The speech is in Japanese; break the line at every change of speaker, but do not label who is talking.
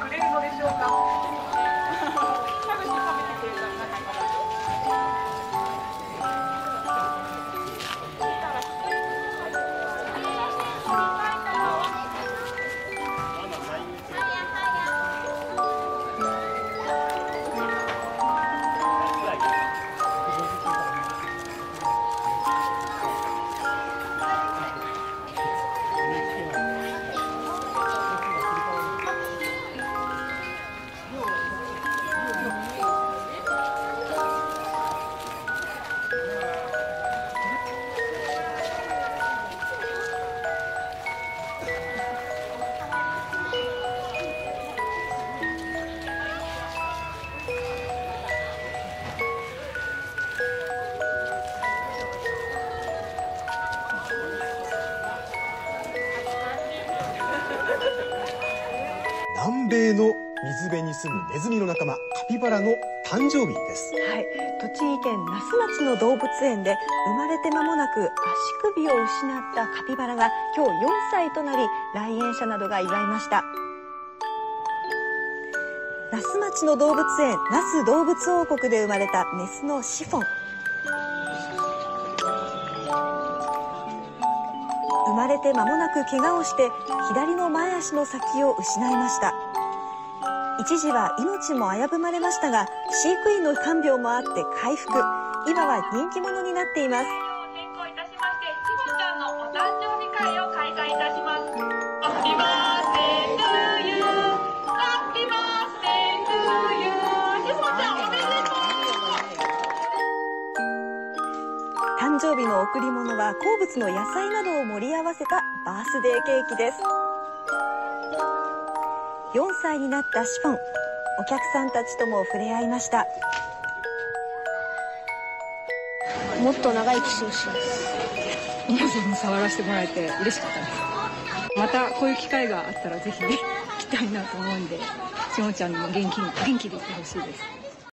くれるのでしょうか。南米の水辺に住むネズミの仲間カピバラの誕生日です。
はい。栃木県那須町の動物園で生まれて間もなく足首を失ったカピバラが今日4歳となり来園者などが祝いました。那須町の動物園那須動物王国で生まれたメスのシフォン。生まれて間もなく怪我をして左の前足の先を失いました。一時は命も危ぶまれましたが飼育員の看病もあって回復。今は人気者になっています。誕生日の贈り物は好物の野菜などを盛り合わせたバースデーケーキです。4歳になったシフォンお客さんたちとも触れ合いました。
もっと長生きしてほしいです。
皆さんに触らせてもらえて嬉しかったです。またこういう機会があったらぜひね来たいなと思うんでしもちゃんにも元気に元気でいてほしいです。